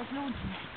of odludzę.